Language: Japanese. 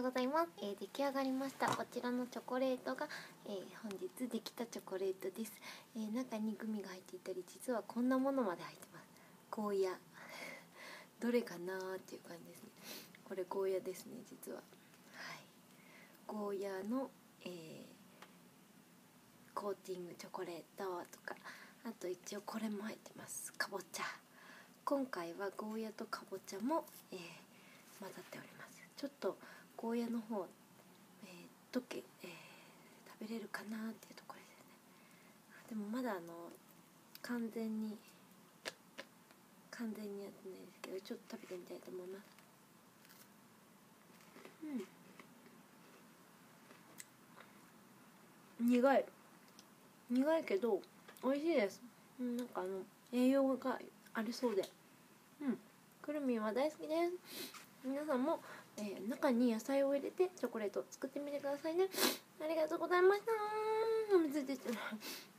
うございます、えー、出来上がりました。こちらのチョコレートが、えー、本日できたチョコレートです、えー、中にグミが入っていたり実はこんなものまで入ってます。ゴーヤどれかなーっていう感じですね。これゴーヤですね実は。はい。ゴーヤの、えー、コーティングチョコレートとか。あと一応これも入ってます。かぼちゃ。今回はゴーヤとかぼちゃも、えー、混ざっております。ちょっとゴーヤの方、えー、溶け、えー、食べれるかなっていうところですね。でもまだあの完全に完全にやってないですけどちょっと食べてみたいと思います。うん。苦い。苦いけど美味しいです。うんなんかあの栄養がありそうで。うん。くるみは大好きです。皆さんも、えー、中に野菜を入れてチョコレート作ってみてくださいね。ありがとうございました。